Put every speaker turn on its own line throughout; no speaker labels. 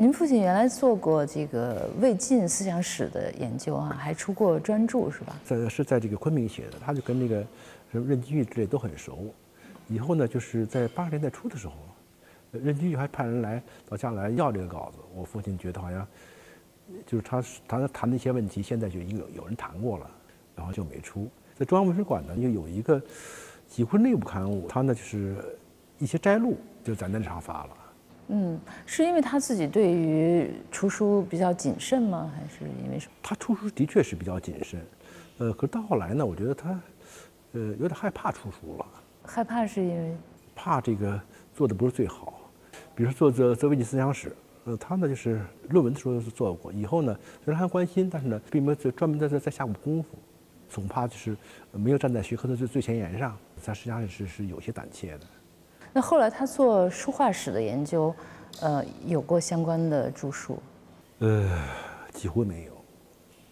您父亲原来做过这个魏晋思想史的研究啊，还出过专著是吧？
在是在这个昆明写的，他就跟那个什么任金玉之类都很熟。以后呢，就是在八十年代初的时候，任金玉还派人来到家来要这个稿子。我父亲觉得好像就是他他谈的一些问题，现在就已经有有人谈过了，然后就没出。在中央文史馆呢，又有一个几乎内部刊物，他呢就是一些摘录，就在那上发了。
嗯，是因为他自己对于出书比较谨慎吗？还是因为什么？
他出书的确是比较谨慎，呃，可是到后来呢，我觉得他，呃，有点害怕出书了。
害怕是因为
怕这个做的不是最好，比如说做《做魏晋思想史》，呃，他呢就是论文的时候是做过，以后呢虽然还关心，但是呢并没有专门在在在下过功夫，总怕就是没有站在学科的最最前沿上，他实际上是是有些胆怯的。
那后来他做书画史的研究，呃，有过相关的著述？
呃，几乎没有。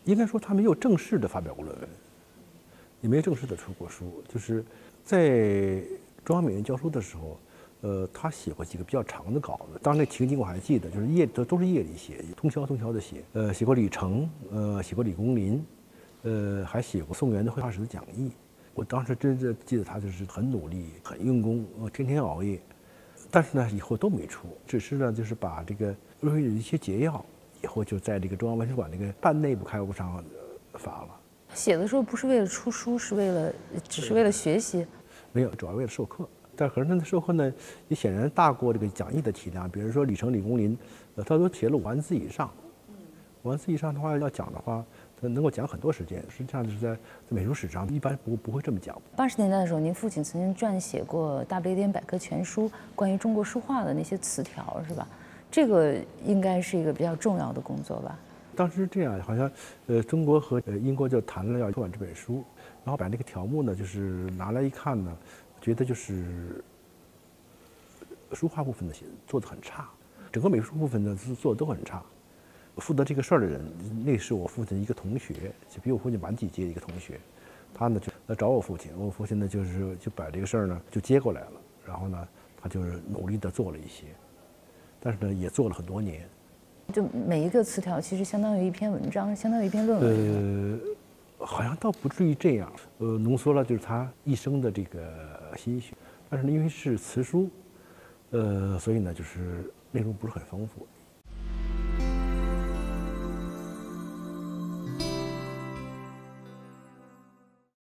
应该说他没有正式的发表过论文，也没有正式的出过书。就是在中央美院教书的时候，呃，他写过几个比较长的稿子。当时那情景我还记得，就是夜都都是夜里写，通宵通宵的写。呃，写过李成，呃，写过李公麟，呃，还写过宋元的绘画史的讲义。我当时真的记得他就是很努力、很用功，呃，天天熬夜。但是呢，以后都没出，只是呢，就是把这个有一些解药，以后就在这个中央文史馆那个半内部刊物上发了。
写的时候不是为了出书，是为了只是为了学习？
没有，主要为了授课。但可是他的授课呢，也显然大过这个讲义的体量。比如说李成、李公麟，呃，他都写了五万字以上。五万字以上的话，要讲的话。他能够讲很多时间，实际上就是在在美术史上一般不不会这么讲。
八十年代的时候，您父亲曾经撰写过《大不列颠百科全书》，关于中国书画的那些词条，是吧？这个应该是一个比较重要的工作吧？
当时这样，好像呃，中国和呃英国就谈了要出版这本书，然后把那个条目呢，就是拿来一看呢，觉得就是书画部分的写做的很差，整个美术部分呢是做的都很差。负责这个事儿的人，那是我父亲一个同学，就比我父亲晚几届的一个同学。他呢就来找我父亲，我父亲呢就是就把这个事儿呢就接过来了。然后呢，他就是努力的做了一些，但是呢也做了很多年。
就每一个词条其实相当于一篇文章，相当于一篇论
文。呃，好像倒不至于这样。呃，浓缩了就是他一生的这个心血。但是呢，因为是词书，呃，所以呢就是内容不是很丰富。